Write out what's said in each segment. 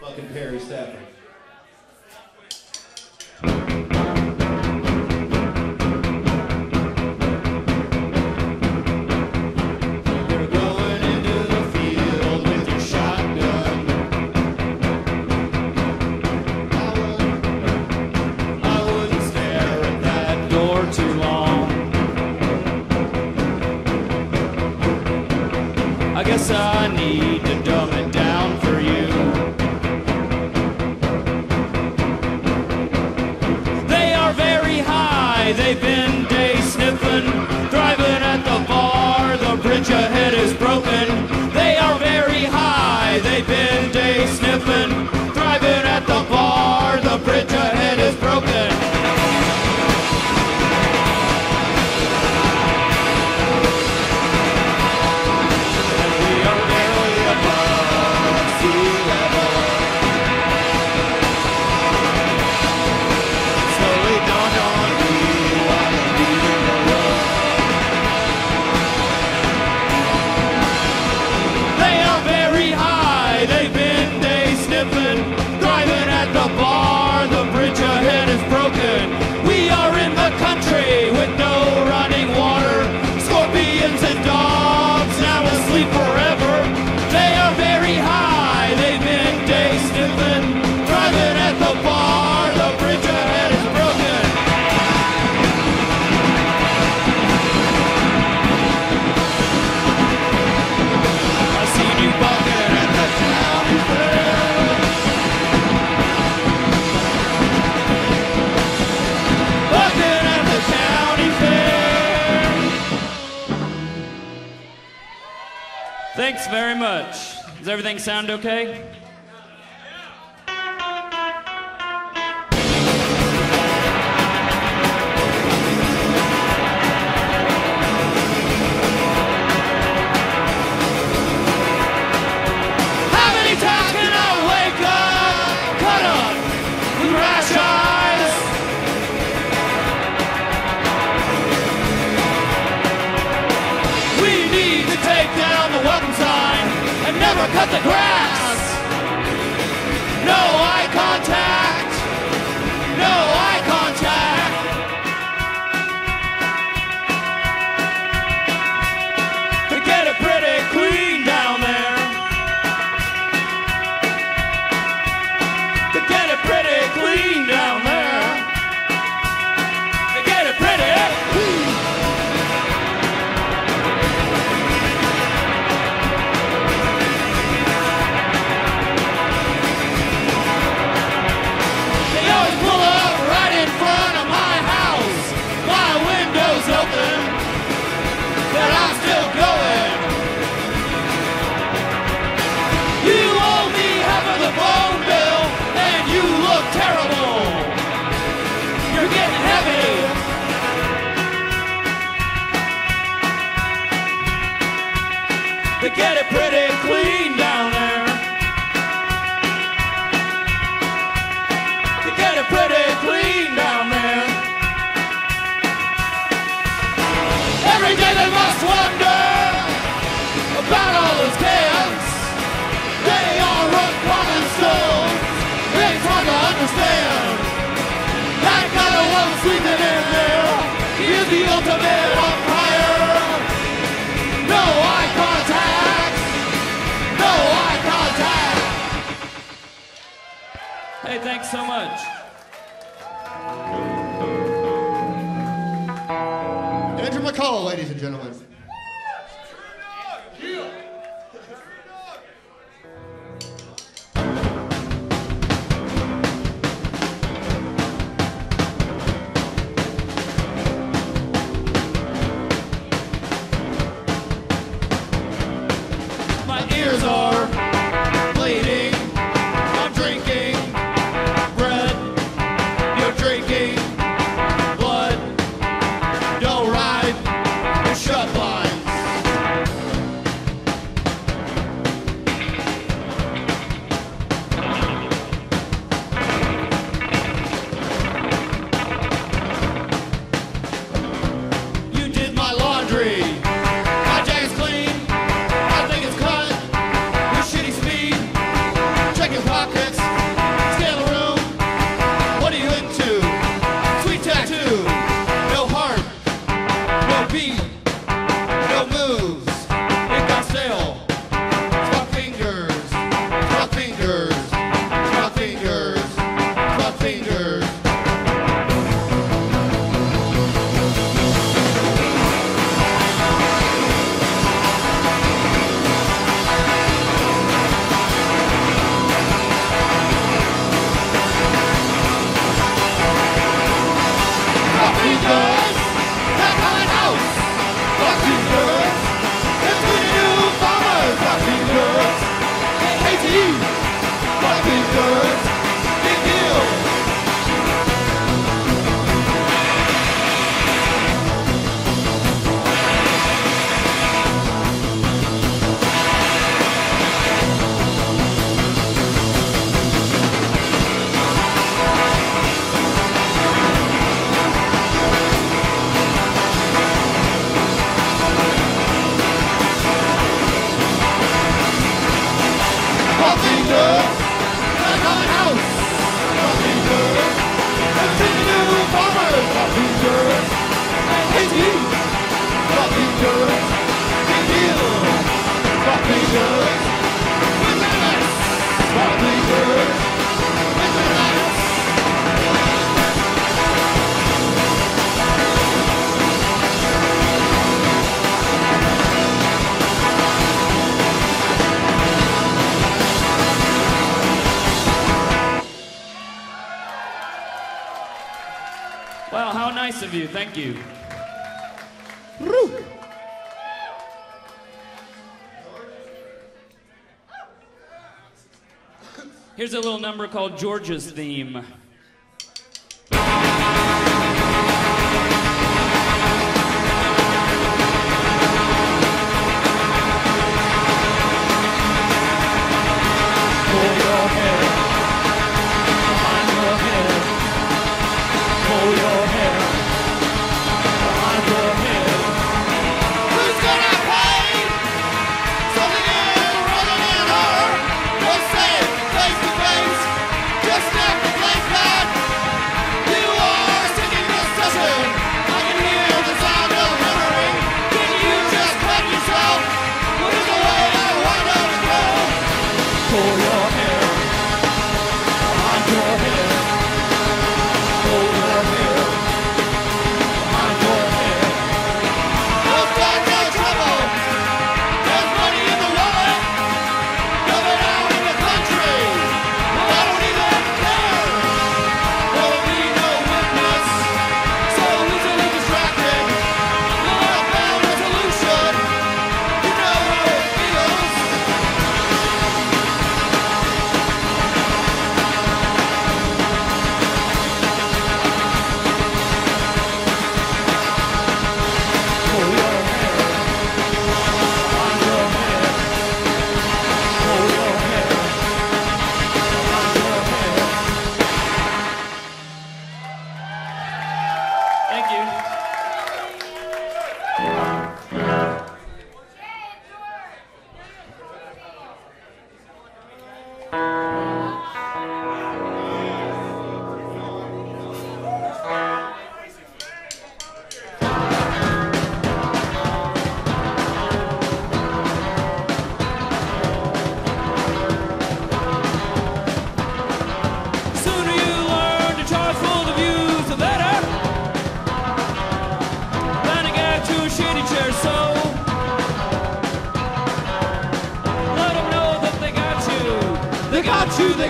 fucking Perry Stafford. very much. Does everything sound okay? the ground. pretty clear. Thanks so much. Andrew McCullough, ladies and gentlemen. My ears are of you. Thank you. Here's a little number called Georgia's Theme.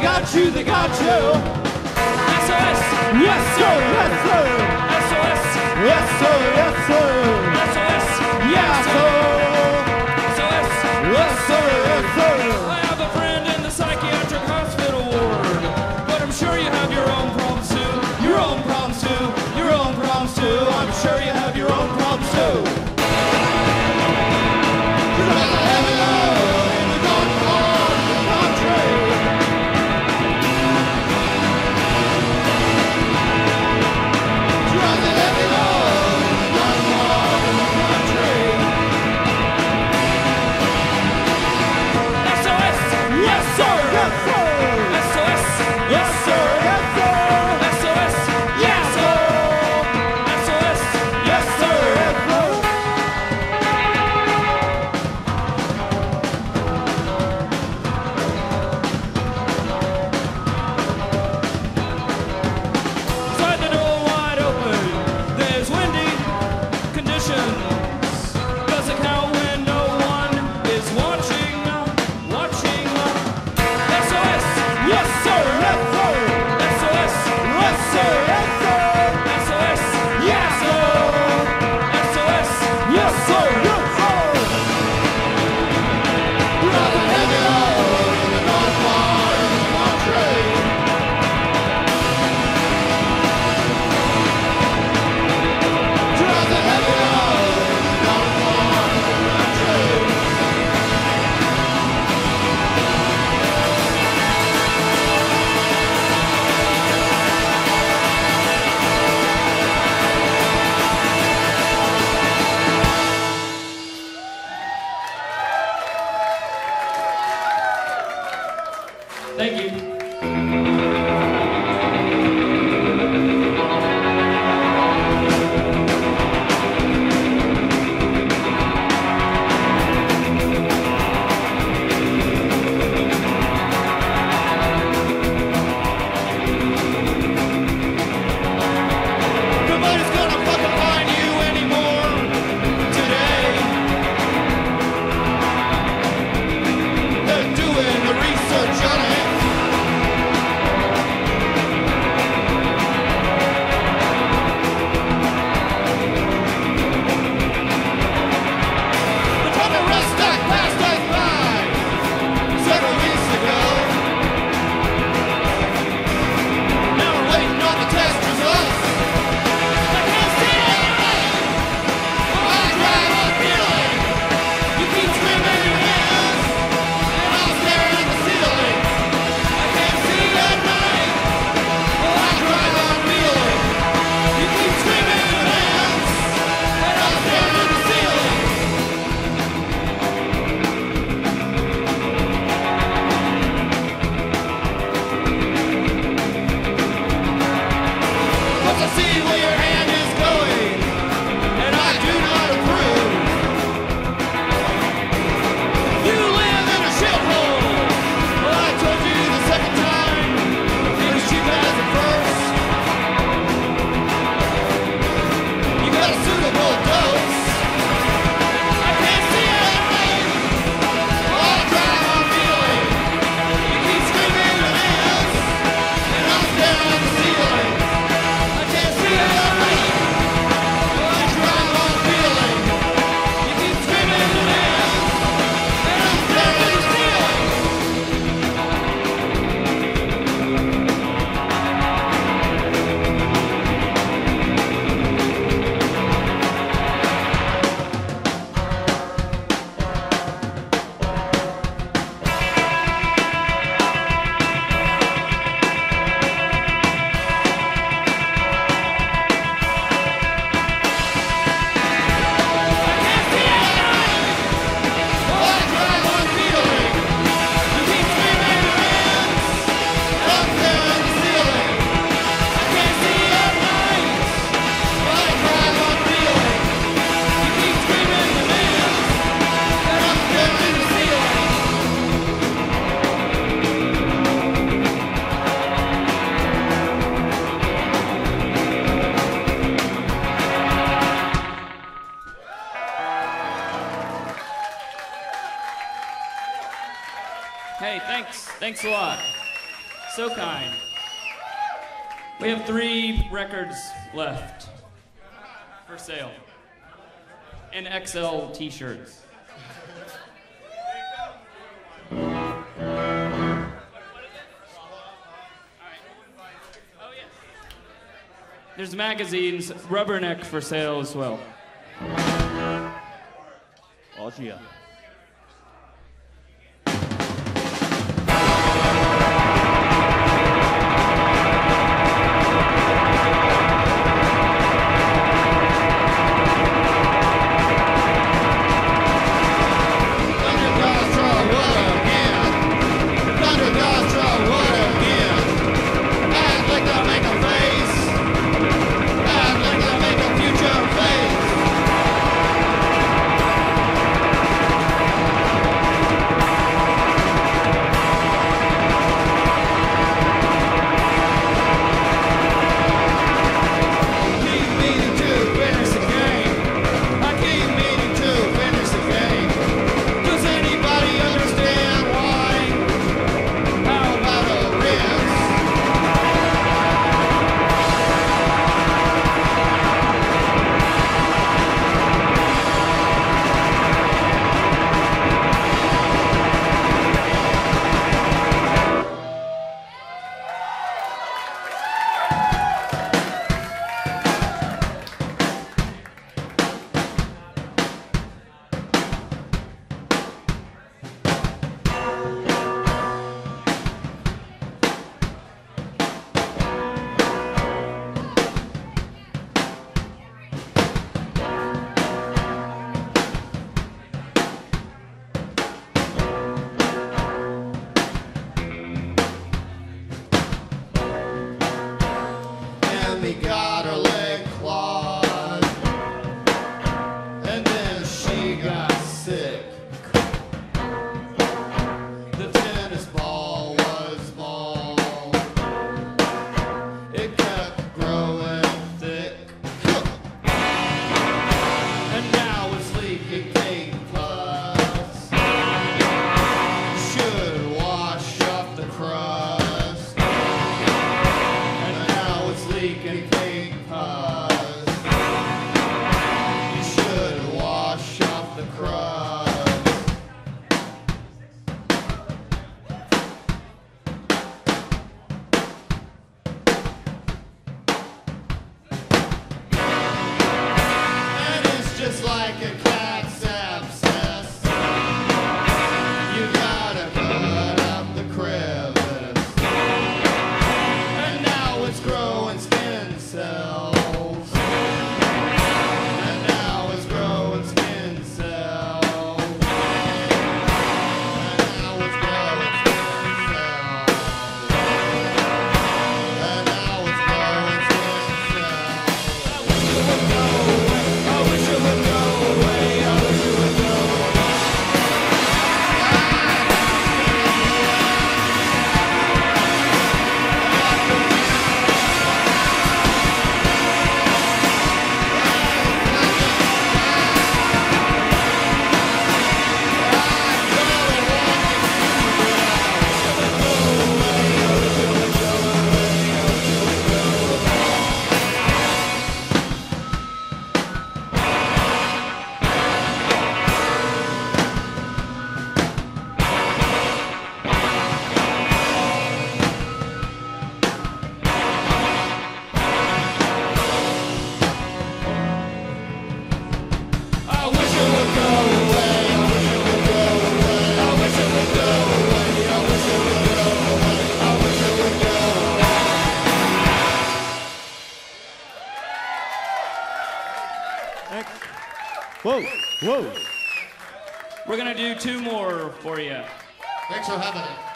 they got you, they got you. SOS. Yes, sir, yes, sir. SOS. Yes, sir, yes, sir. SOS. Yes, sir. SOS. Yes, sir. I have a friend in the psychiatric hospital ward, but I'm sure you have your own problems too. Your own problems too. Your own problems too. I'm sure you have your own problems too. Thank you. Hey, thanks. Thanks a lot. So kind. We have three records left for sale and XL t shirts. There's magazines, rubberneck for sale as well. Oh, yeah. just like a Whoa, whoa. We're going to do two more for you. Thanks for having me.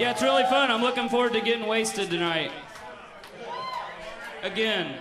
Yeah, it's really fun. I'm looking forward to getting wasted tonight. Again.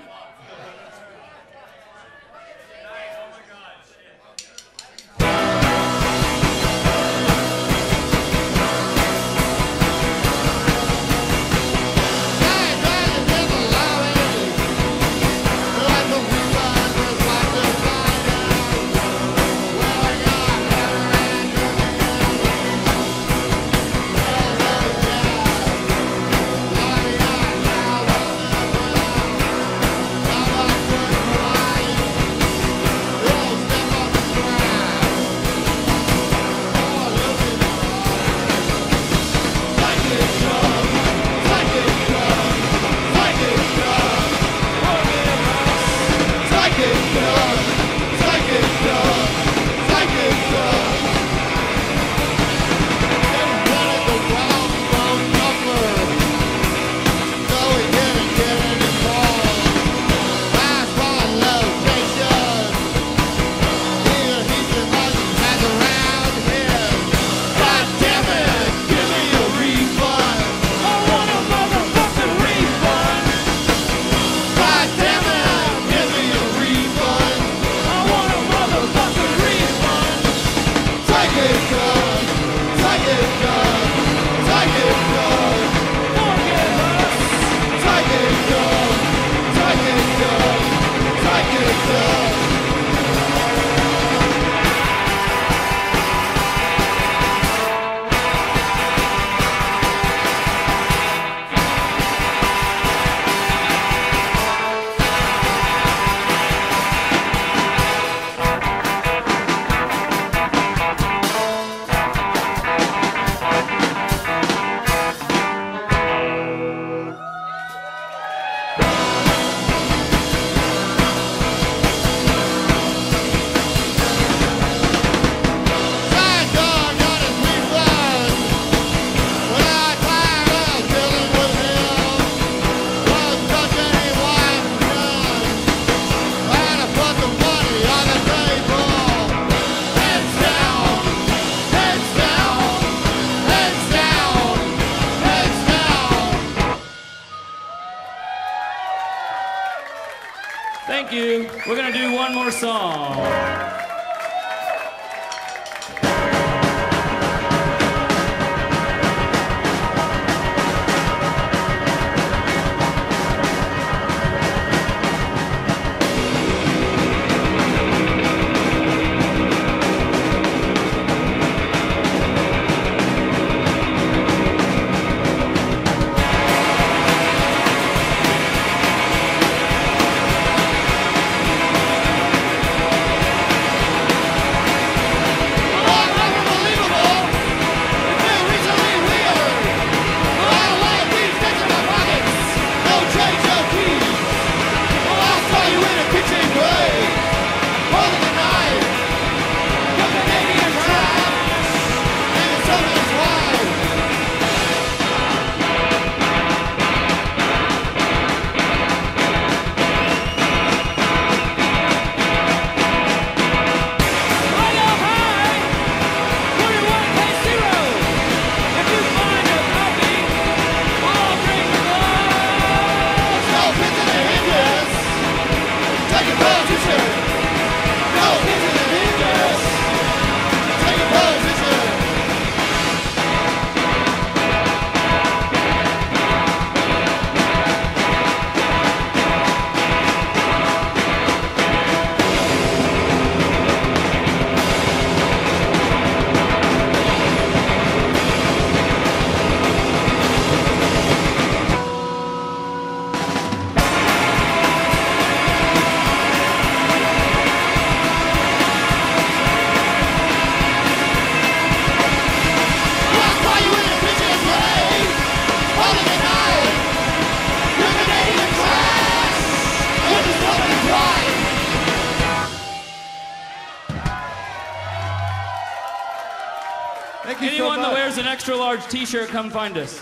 Large t-shirt, come find us.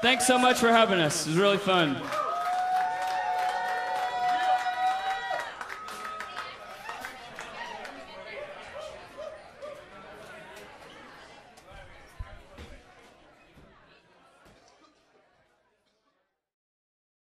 Thanks so much for having us. It was really fun.